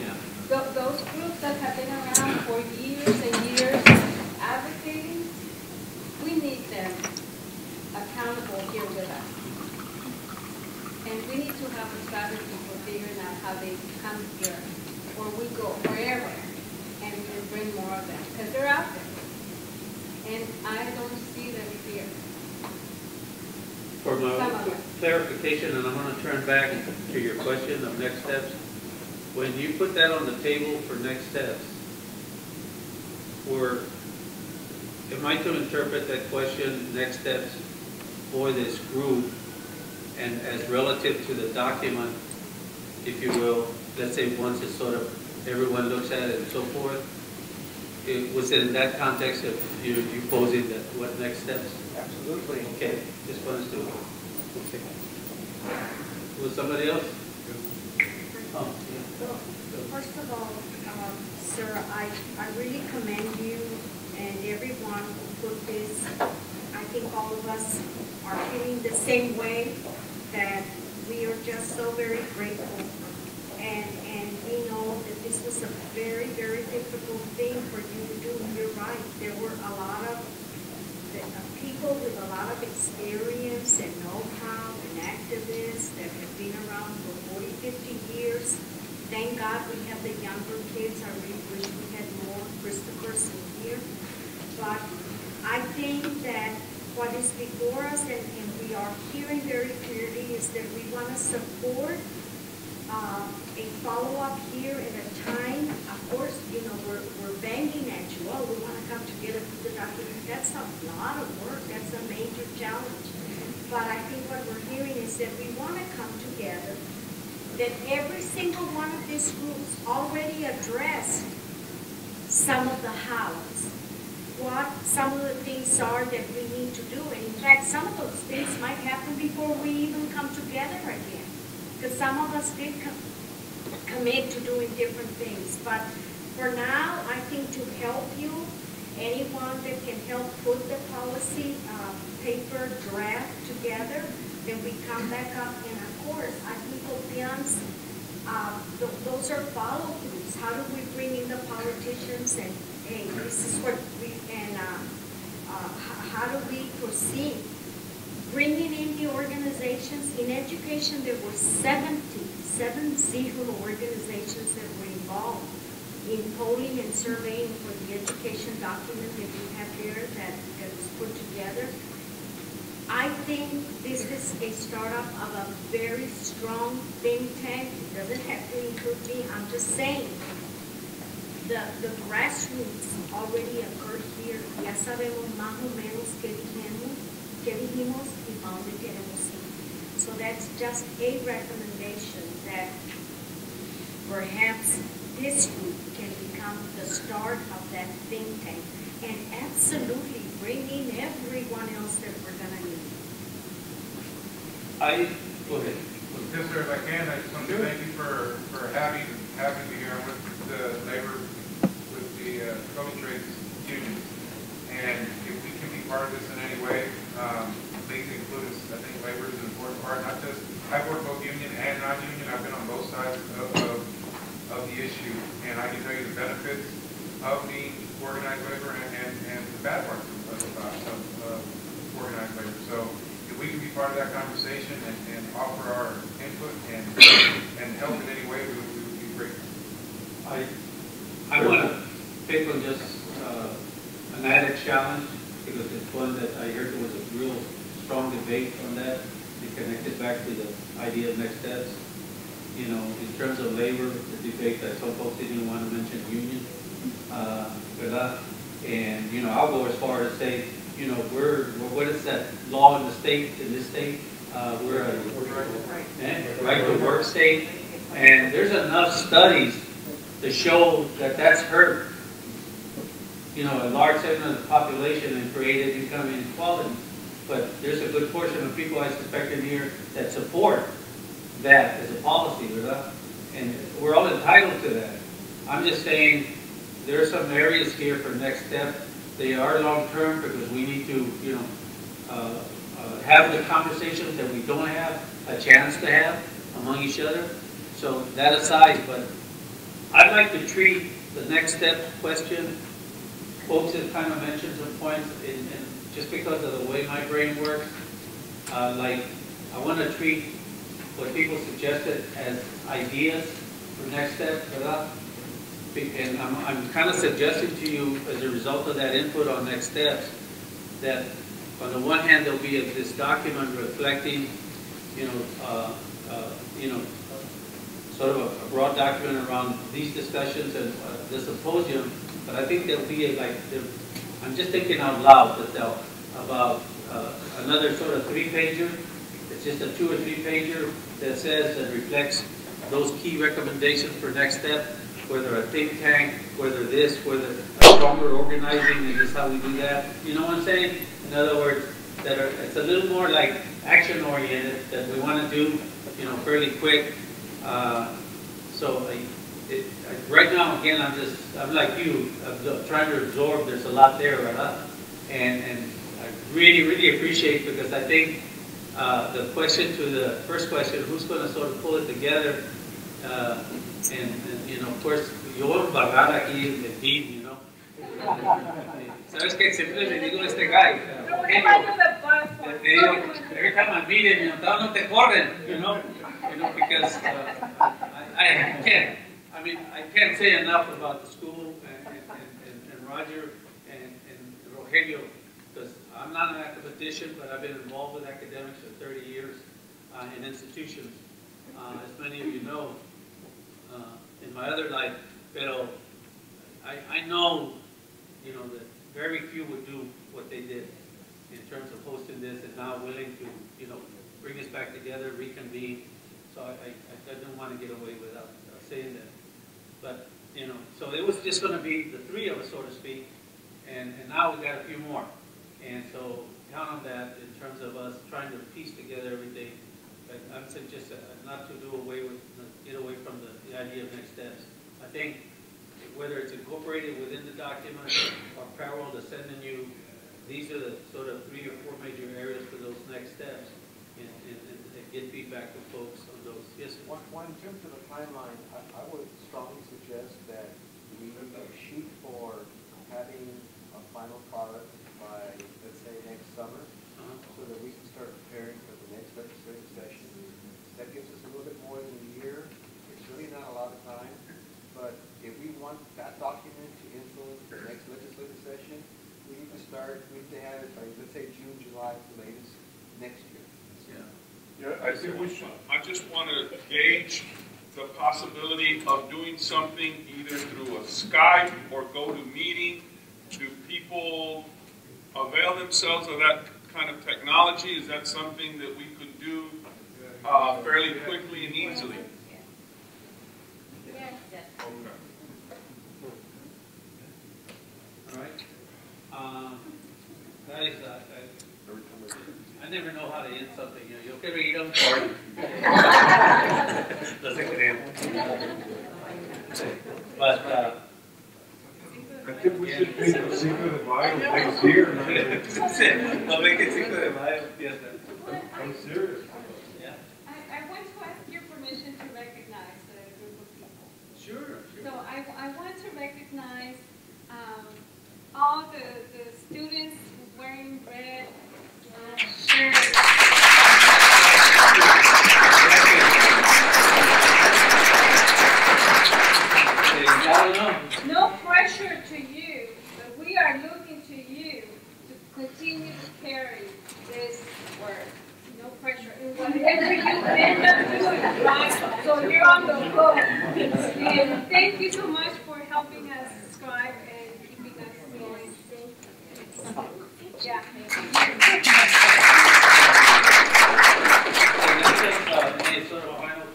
Yeah. Tho- Those groups that have been around for years and years advocating, we need them accountable here with us. And we need to have a strategy for figuring out how they come here, or we go wherever, and we bring more of them, because they're out there. And I don't see them here. For my Some of it. clarification, and I'm going to turn back to your question of next steps. When you put that on the table for next steps, or am I to interpret that question, next steps, for this group, and as relative to the document, if you will, let's say once it's sort of, everyone looks at it and so forth, it was in that context of you you posing that, what next steps? Absolutely. Okay, just wanted to, okay. Was somebody else? Oh. First of all, um, sir, I, I really commend you and everyone who put this. I think all of us are feeling the same way, that we are just so very grateful. And, and we know that this was a very, very difficult thing for you to do. You're right, there were a lot of, the- uh, people with a lot of experience and know-how and activists that have been around for 40, 50 years. Thank God we have the younger kids. I really wish we had more Christophers in here. But I think that what is before us, and, and we are hearing very clearly, is that we want to support uh, a follow-up here at a time, of course, you know, we're, we're banging at you, oh, we want to come together, put the document, that's a lot of work, that's a major challenge. But I think what we're hearing is that we want to come together, that every single one of these groups already addressed some of the hows, what some of the things are that we need to do. And in fact, some of those things might happen before we even come together again. Because some of us did com- commit to doing different things. But for now, I think to help you, anyone that can help put the policy uh, paper draft together, then we come back up. And of course, I think opinions, uh, th- those are follow-throughs. How do we bring in the politicians and, hey, this is what we, and uh, uh, how do we proceed? bringing in the organizations. In education, there were 70, seven zero organizations that were involved in polling and surveying for the education document that you have here that, that was put together. I think this is a startup of a very strong think tank. It doesn't have to include me, I'm just saying. The, the grassroots already occurred here. Ya sabemos más o menos qué dijimos, qué dijimos y para dónde queremos ir. So that's just a recommendation that perhaps this group can become the start of that think tank. And absolutely bring in everyone else that we're gonna need. I, go ahead. Yes, sir, if I can, I just want to thank you for, for having, having me here with the labor, with the uh, Total Trades Union. And if we can be part of this in any way, um, please include us. I think labor is an important part, not just, I've worked both union and non-union, I've been on both sides of, of, the issue. And I can tell you the benefits of the organized labor and, and, and the bad parts of, of, of uh, organized labor. So if we can be part of that conversation and, and offer our input and, and help in any way, we would, we would be grateful. I, I want to pick on just uh, an added challenge, because it's one that I heard there was a real strong debate on that, and connected back to the idea of next steps. You know, in terms of labor, the debate that some folks didn't want to mention union, uh. And, you know, I'll go as far as say, you know, we're, we're- what is that law in the state, in this state? Uh, We're a right to work state, and there's enough studies to show that that's hurt, you know, a large segment of the population and created income inequality. But there's a good portion of people, I suspect in here, that support that as a policy. And we're all entitled to that. I'm just saying, there are some areas here for next step. They are long-term because we need to, you know, uh, uh, have the conversations that we don't have a chance to have among each other. So that aside, but I'd like to treat the next step question, folks have kind of mentioned some points, and just because of the way my brain works, uh, like, I want to treat what people suggested as ideas for next step, ¿verdad? Be- And I'm, I'm kind of suggesting to you, as a result of that input on next steps, that on the one hand, there'll be a- this document reflecting, you know, uh, uh, you know, sort of a- a broad document around these discussions and uh, the symposium, but I think there'll be a, like, I'm just thinking out loud about uh, another sort of three-pager. It's just a two or three-pager that says, and reflects those key recommendations for next step, whether a think tank, whether this, whether a stronger organizing, and this is how we do that. You know what I'm saying? In other words, that are, it's a little more like action-oriented, that we want to do, you know, fairly quick. Uh, So, I- it, I- right now, again, I'm just, I'm like you, I'm trying to absorb, there's a lot there, right? And, and I really, really appreciate, because I think uh, the question to the first question, who's going to sort of pull it together? Uh, And, and, you know, of course, yo voy a embarrar aquí el team, you know? ¿Sabes qué? Siempre le digo a este guy, every time I meet him, you know, "Tao, no te corren, you know? You know, because uh, I, I can't, I mean, I can't say enough about the school and, and, and- and Roger and, and Rogelio, I'm not an academician, but I've been involved with academics for thirty years uh, in institutions. Uh, As many of you know, uh, in my other life, pero I, I know, you know, that very few would do what they did in terms of hosting this and now willing to, you know, bring us back together, reconvene. So I, I, I didn't want to get away without uh, saying that. But, you know, so it was just gonna be the three of us, so to speak, and, and now we've got a few more. And so count on that in terms of us trying to piece together everything. But saying just uh, not to do away with, get away from the, the idea of next steps. I think whether it's incorporated within the document or parallel to sending you, these are the sort of three or four major areas for those next steps. And, and, and get feedback from folks on those. Yes. One, one, in terms of the timeline, I, I would strongly suggest that we shoot for having a final product by, let's say, next summer, Uh-huh. so that we can start preparing for the next legislative session. That gives us a little bit more than a year. It's really not a lot of time, but if we want that document to influence the next legislative session, we need to start, we need to have it by, let's say, June, July, at the latest, next year. Yeah. Yeah, I think we should, I just want to gauge the possibility of doing something either through a Skype or go to meeting. Do people avail themselves of that kind of technology? Is that something that we could do uh, fairly quickly and easily? Yes. Okay. All right. Um, guys, uh, I, I never know how to end something, you know, yo quiero ir a un party. No se. But, uh, Next it cinco de mayo, yes. I'm serious. Yeah. I, I want to ask your permission to recognize a group of people. Sure, So I, I want to recognize um, all the, the students wearing red shirts. I don't know. No pressure to you, but we are looking to you to continue to carry this work. No pressure. And whatever you end up doing, right? So you're on the go. And thank you so much for helping us scribe and keeping us going. Yeah. And that's just, uh, any sort of final,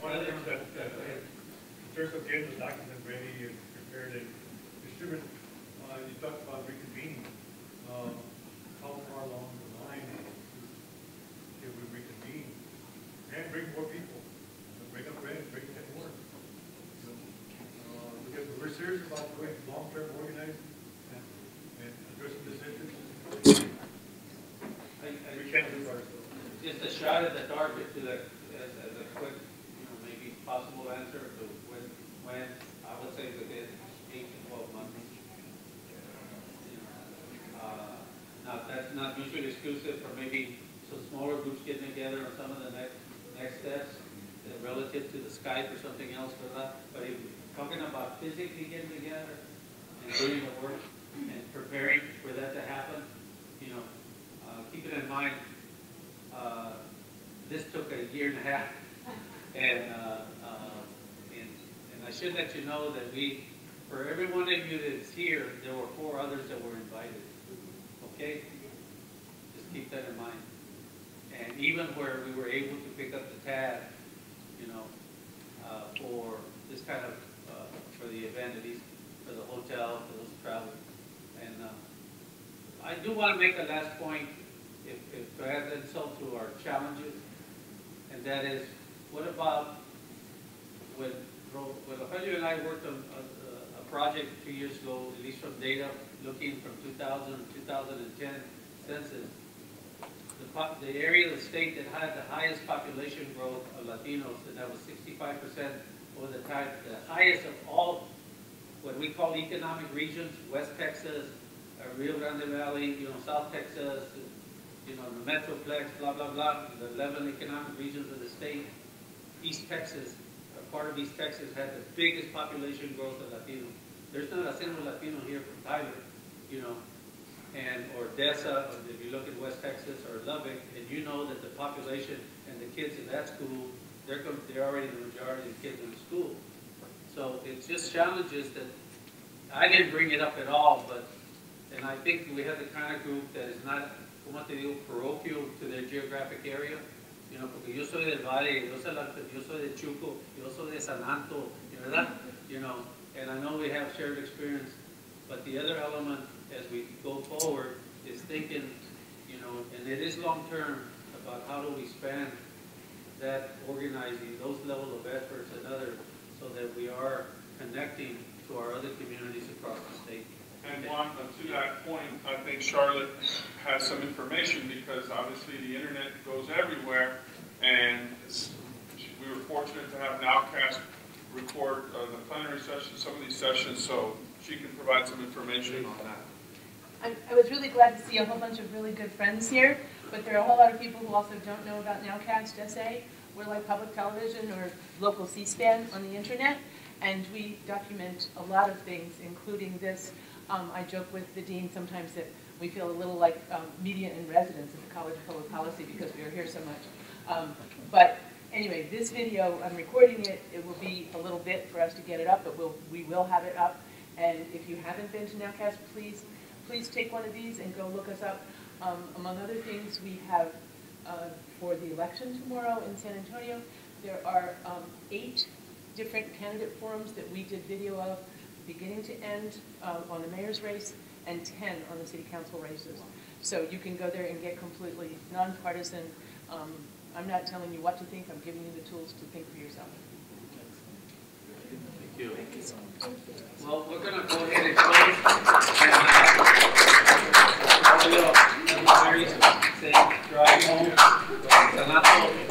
One of the things that, that, uh, in terms of getting the document ready and prepared and distribute, uh, you talked about reconvening. Um, how far along the line can we reconvene? And bring more people, bring them in, bring them more. Uh, because we're serious about going long-term organizing and, and addressing this issue, we can't do it ourselves. just a shot at the dark to the, as, as a quick, you know, maybe possible answer to when, when, I would say within eight to twelve months. You know, Uh, Now, that's not mutually exclusive, or maybe some smaller groups getting together on some of the next, next steps, uh, relative to the Skype or something else for that. But if talking about physically getting together and doing the work and preparing for that to happen, you know, uh, keep it in mind, uh, this took a year and a half. And, uh, uh, and, and I should let you know that we, for every one of you that's here, there were four others that were invited. Okay? Keep that in mind. And even where we were able to pick up the tab, you know, uh, for this kind of, uh, for the event, at least for the hotel, for those travel. And, uh, I do want to make a last point, if, if to add insult to our challenges, and that is, what about when, when Rogelio and I worked on a, a project two years ago, at least from data, looking from 2000, to 2010 census, the the area of the state that had the highest population growth of Latinos, and that was 65% over the time, the highest of all what we call economic regions, West Texas, uh, Rio Grande Valley, you know, South Texas, you know, the Metroplex, blah, blah, blah, the 11 economic regions of the state. East Texas, part of East Texas had the biggest population growth of Latinos. There's not a single Latino here from Tyler, you know, and, or Desa, or if you look at West Texas or Lubbock, and you know that the population and the kids in that school, they're, they're already the majority of kids in the school. So it's just challenges that, I didn't bring it up at all, but, and I think we have the kind of group that is not, como parochial to their geographic area. You know, porque yo soy del Valle, yo soy, la- yo soy de Chuco, yo soy de San Anto, ¿verdad? You know, and I know we have shared experience, but the other element as we go forward is thinking, you know, and it is long-term about how do we span that organizing, those level of efforts and other, so that we are connecting to our other communities across the state. And uh, to that point, I think Charlotte has some information because obviously the internet goes everywhere. And we were fortunate to have Nowcast record uh, the plenary session, some of these sessions, so she can provide some information on that. I'm- I was really glad to see a whole bunch of really good friends here, but there are a whole lot of people who also don't know about Nowcast SA. We're like public television or local C-SPAN on the internet, and we document a lot of things, including this. Um, I joke with the dean sometimes that we feel a little like um, media in residence at the College of Public Policy because we are here so much. Um, But anyway, this video, I'm recording it, it will be a little bit for us to get it up, but we'll, we will have it up. And if you haven't been to Nowcast, please, please take one of these and go look us up. Um, Among other things, we have, uh, for the election tomorrow in San Antonio, there are um, eight different candidate forums that we did video of, beginning to end, uh, on the mayor's race, and 10 on the city council races. So you can go there and get completely nonpartisan. Um, I'm not telling you what to think, I'm giving you the tools to think for yourself. Thank you. Well, we're gonna go ahead and close. And, be, uh, say, drive home,